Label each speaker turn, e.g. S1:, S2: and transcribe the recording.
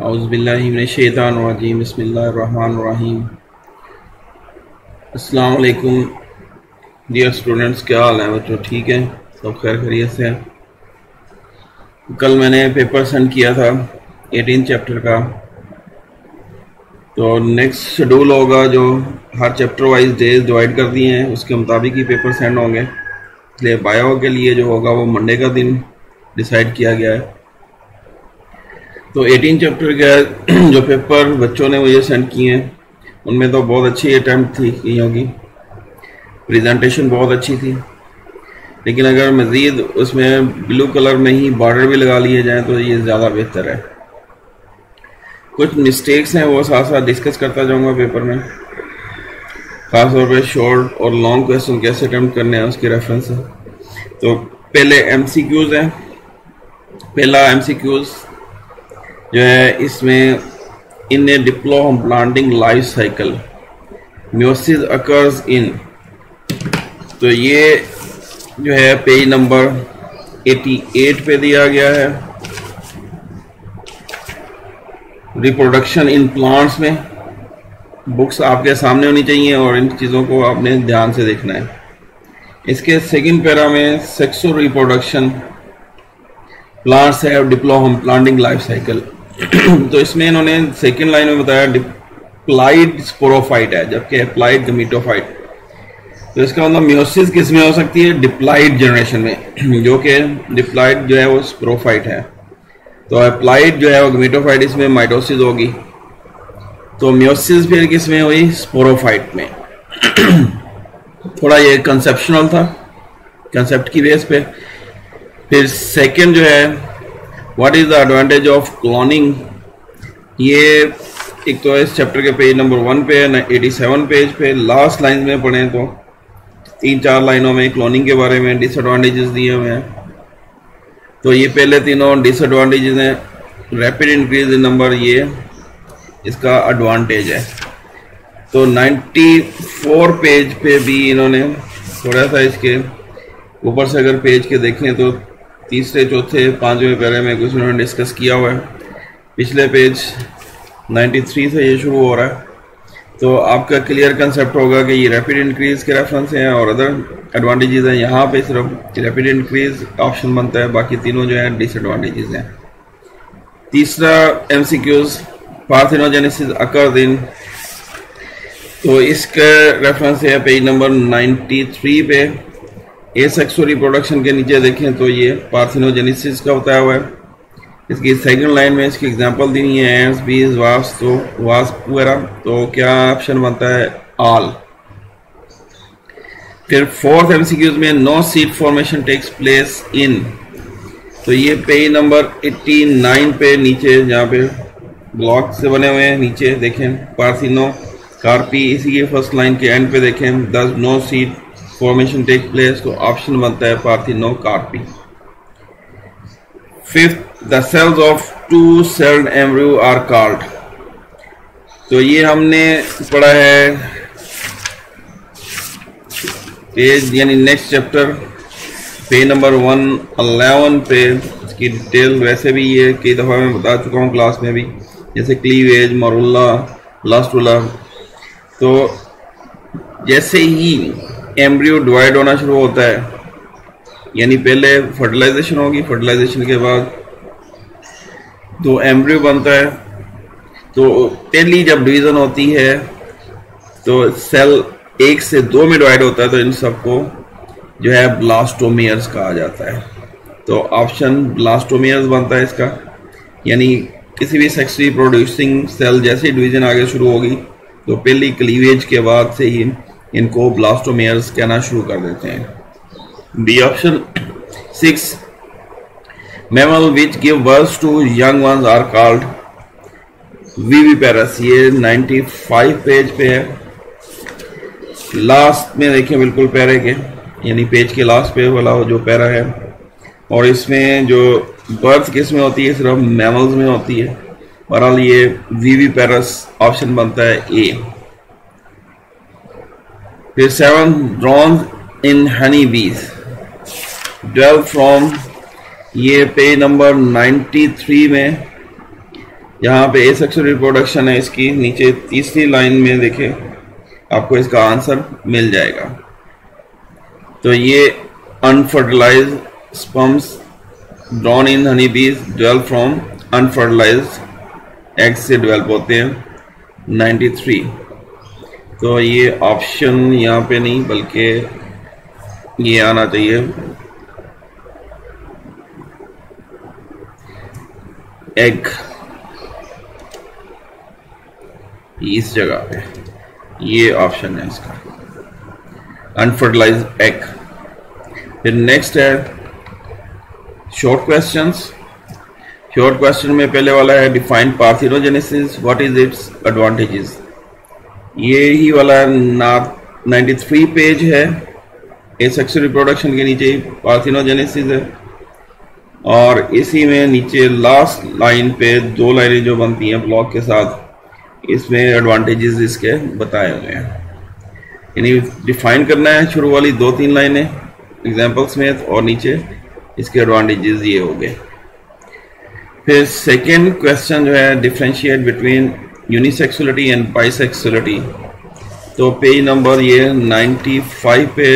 S1: अज़बिल्लिनशैतानरजीम बसमीम वालेकुम dear students क्या हाल है बच्चों ठीक है सब खैर खरीत से कल मैंने पेपर सेंड किया था एटीन चैप्टर का तो नेक्स्ट शेड्यूल होगा जो हर चैप्टर वाइज डेज़ डिवाइड कर दिए हैं उसके मुताबिक ही पेपर सेंड होंगे इसलिए बायो के लिए जो होगा वो मंडे का दिन डिसाइड किया गया है तो 18 चैप्टर के जो पेपर बच्चों ने मुझे सेंड किए हैं, उनमें तो बहुत अच्छी अटैम्प्ट थी की प्रेजेंटेशन बहुत अच्छी थी। लेकिन अगर मज़ीद उसमें ब्लू कलर में ही बॉर्डर भी लगा लिए जाएँ तो ये ज़्यादा बेहतर है। कुछ मिस्टेक्स हैं, वो साथ साथ डिस्कस करता जाऊँगा पेपर में। खासतौर पर शॉर्ट और लॉन्ग क्वेश्चन कैसे अटैम्प्ट करने हैं, उसके रेफरेंस से तो पहले एम हैं। पहला एम जो है, इसमें in a diplontic life cycle meiosis occurs in तो ये जो है पेज नंबर 88 पे दिया गया है। रिप्रोडक्शन इन प्लांट्स में। बुक्स आपके सामने होनी चाहिए और इन चीज़ों को आपने ध्यान से देखना है। इसके सेकंड पैरा में सेक्सुअल रिप्रोडक्शन प्लांट्स है डिप्लोम प्लांटिंग लाइफ साइकिल तो इसमें इन्होंने सेकेंड लाइन में बताया डिप्लाइड स्पोरोफाइट है, जबकि अप्लाइड गमीटोफाइट तो इसका मतलब म्योसिस किसमें हो सकती है? डिप्लाइड जनरेशन में, जो कि डिप्लाइड जो है वो स्पोरोफाइट है। तो अप्लाइड जो है वो गमीटोफाइट इसमें माइटोसिस होगी। तो म्योसिस फिर किसमें हुई? स्पोरोफाइट में। थोड़ा ये कंसेप्शनल था कंसेप्ट की बेस पे। फिर सेकंड जो है what is the advantage of cloning ये एक तो इस चैप्टर के पेज नंबर वन पे है एटी सेवन पेज पे लास्ट लाइन में पढ़े तो तीन चार लाइनों में क्लोनिंग के बारे में डिसएडवांटेजेस दिए हुए हैं। तो ये पहले तीनों डिसएडवांटेजेस हैं रैपिड इंक्रीज इन नंबर ये, इसका एडवांटेज है। तो 94 पेज पे भी इन्होंने, थोड़ा सा इसके, ऊपर से अगर पेज के देखें तो तीसरे, चौथे, पाँचवें पैरे में कुछ उन्होंने डिस्कस किया हुआ है। पिछले पेज 93 से ये शुरू हो रहा है। तो आपका क्लियर कंसेप्ट होगा कि ये रैपिड इंक्रीज के रेफरेंस हैं और अदर एडवांटेजेस हैं। यहाँ पे सिर्फ़ रैपिड इंक्रीज ऑप्शन बनता है। बाकी तीनों जो है डिसएडवांटेजेस हैं। तीसरा M C Qs parthenogenesis occur दिन तो इसका रेफरेंस है पेज नंबर 93 पे। ए सेक्सुअल रिप्रोडक्शन के नीचे देखें तो ये पार्थिनोजेनेसिस का बताया हुआ है। इसकी सेकंड लाइन में इसकी एग्जांपल दी है एंस बीज वास तो वास वगैरह। तो क्या ऑप्शन बनता है? ऑल फिर फोर्थ एमसीक्यूज में no seed formation takes place in तो ये पेज नंबर 89 पे नीचे, जहाँ पे ब्लॉक से बने हुए हैं, नीचे देखें। पार्थिनो कार्पी इसी के फ़र्स्ट लाइन के एंड पे देखें। दस no seed formation take place तो ऑप्शन बनता है parthenocarpy. Fifth the cells of two celled embryo are called तो ये हमने पढ़ा है। पेज यानी next chapter page number one eleven पे इसकी डिटेल वैसे भी ये कई दफ़ा मैं बता चुका हूँ क्लास में भी, जैसे क्लीवेज मरुल्ला लास्टुला तो जैसे ही एम्ब्रियो डिवाइड होना शुरू होता है। यानी पहले फर्टिलाइजेशन होगी, फर्टिलाइजेशन के बाद दो एम्ब्रियो बनता है। तो पहली जब डिवीज़न होती है तो सेल एक से दो में डिवाइड होता है तो इन सबको जो है ब्लास्टोमियर्स कहा जाता है। तो ऑप्शन ब्लास्टोमियर्स बनता है इसका। यानी किसी भी सेक्सुअली प्रोड्यूसिंग सेल जैसे डिवीज़न आगे शुरू होगी तो पहली क्लीवेज के बाद से ही इनको ब्लास्टोमेयर्स कहना शुरू कर देते हैं। B option six mammal which give birth to young ones are called viviparous ये 95 पेज पे है। लास्ट में देखिए, बिल्कुल पैरे के, यानी पेज के लास्ट पे वाला जो पैरा है। और इसमें जो बर्थ किसमें होती है, सिर्फ़ मैमल्स में होती है। बहरहाल ये वीवी पैरस ऑप्शन बनता है ए फिर seven drone in honey bees twelve from ये पेज नंबर 93 में। यहाँ पे ए सेक्सुअल रिप्रोडक्शन है इसकी। नीचे तीसरी लाइन में देखे, आपको इसका आंसर मिल जाएगा। तो ये unfertilise sperms drone in honey bees develop from unfertilized egg से डेवलप होते हैं। 93 तो ये ऑप्शन यहाँ पे नहीं, बल्कि ये आना चाहिए। एग इस जगह पे ये ऑप्शन है इसका। अनफर्टिलाइज एग फिर नेक्स्ट है शॉर्ट क्वेश्चंस शॉर्ट क्वेश्चन में पहले वाला है defined parthenogenesis what is its advantages ये ही वाला ना 93 पेज है। एसेक्सुअल रिप्रोडक्शन के नीचे पार्थिनोजेनेसिस है। और इसी में नीचे लास्ट लाइन पे दो लाइनें जो बनती हैं ब्लॉक के साथ, इसमें एडवांटेजेस इसके बताए हुए हैं। यानी डिफाइन करना है शुरू वाली दो तीन लाइनें एग्जाम्पल्स में और नीचे इसके एडवांटेजेस ये हो गए। फिर सेकेंड क्वेश्चन जो है differentiate between unisexuality and bisexuality तो पेज नंबर ये 95 पे